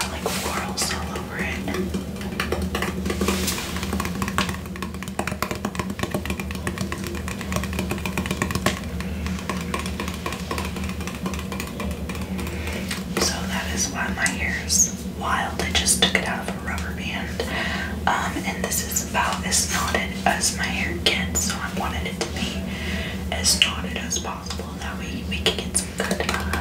got like all over it. So that is why my hair's wild. I just took it out of a rubber band. Um, and this is about as knotted as my hair gets, so I wanted it to be as knotted as possible. That way we can get some good uh,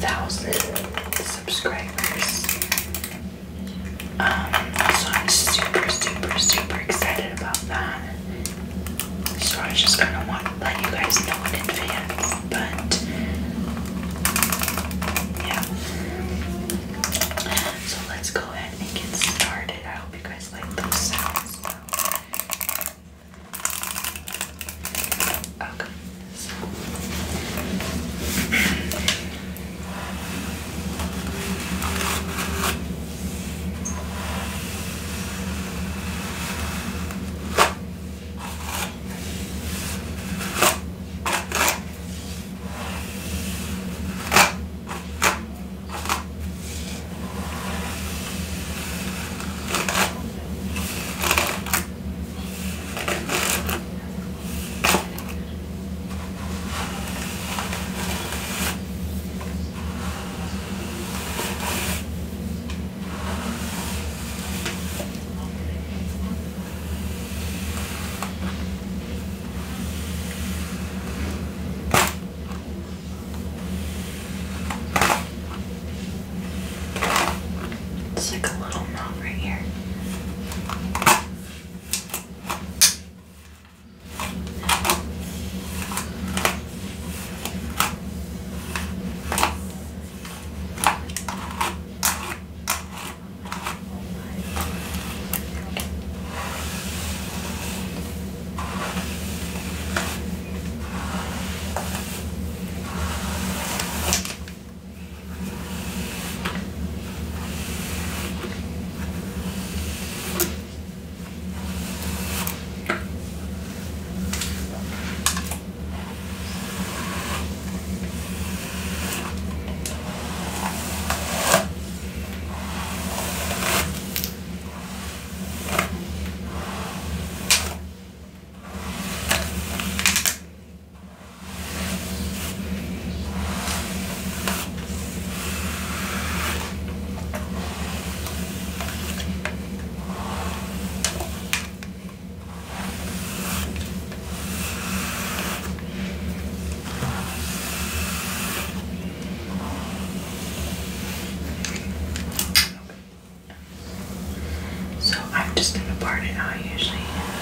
1,000 subscribers. just gonna part it out usually.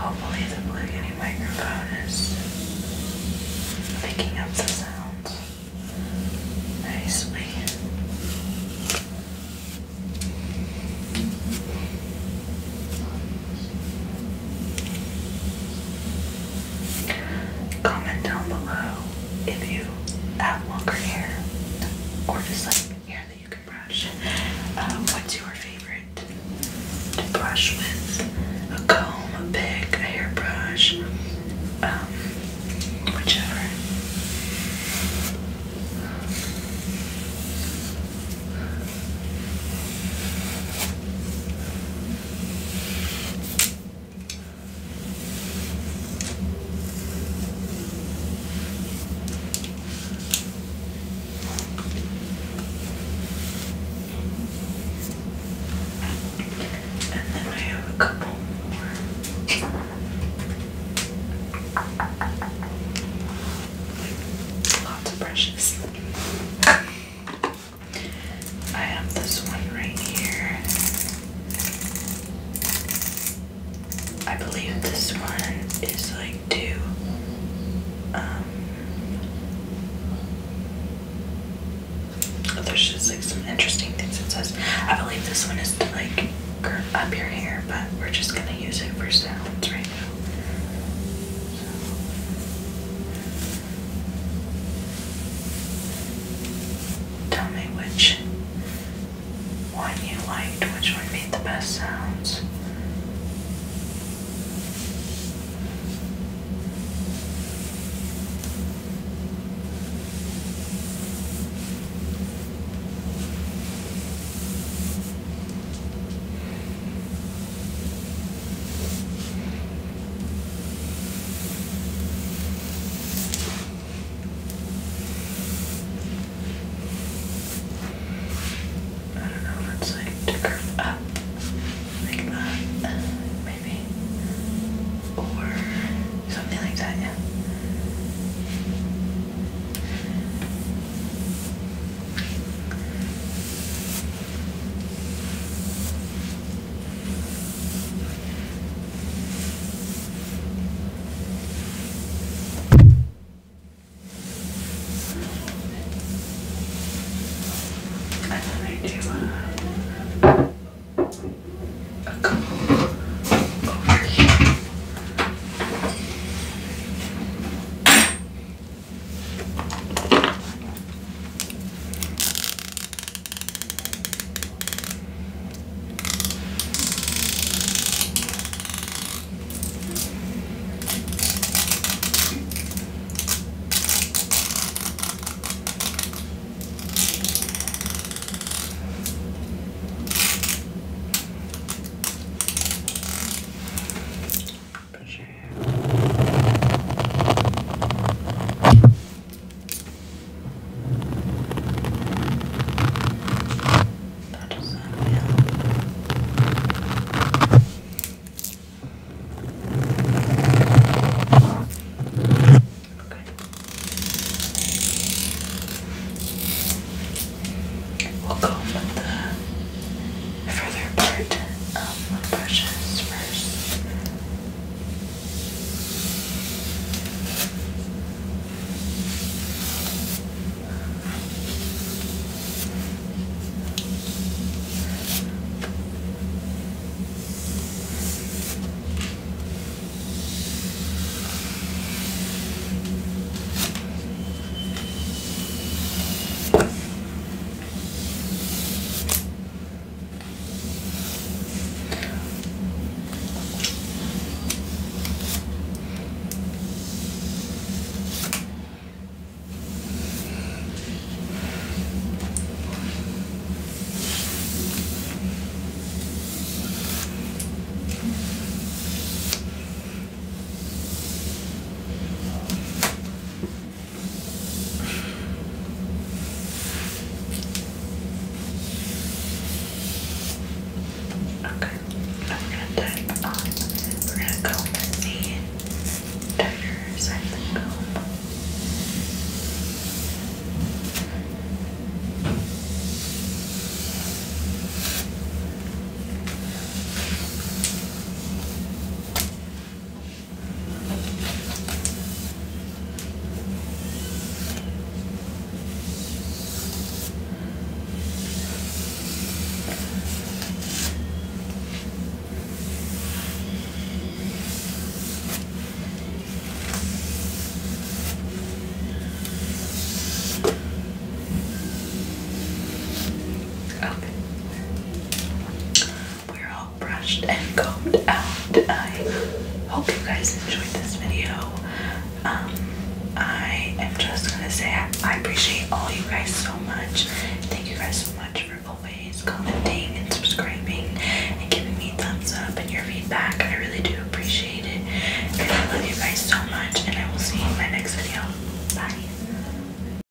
Hopefully the Blue Yeti microphone is picking up the sounds nicely. Comment down below if you have longer hair or just like hair that you can brush. Um, what's your favorite to brush with? A comb, a pick, a hairbrush, um, whichever. And then I have a couple more. Lots of brushes. I have this one right here. I one is like two. Um, there's just like some interesting things it says. I believe this one is to like curve up your hair, but we're just gonna use it for sounds right now. So. Tell me which one you liked, which one made the best sounds. washed and combed out. I hope you guys enjoyed this video. Um, I am just gonna say I, I appreciate all you guys so much. Thank you guys so much for always commenting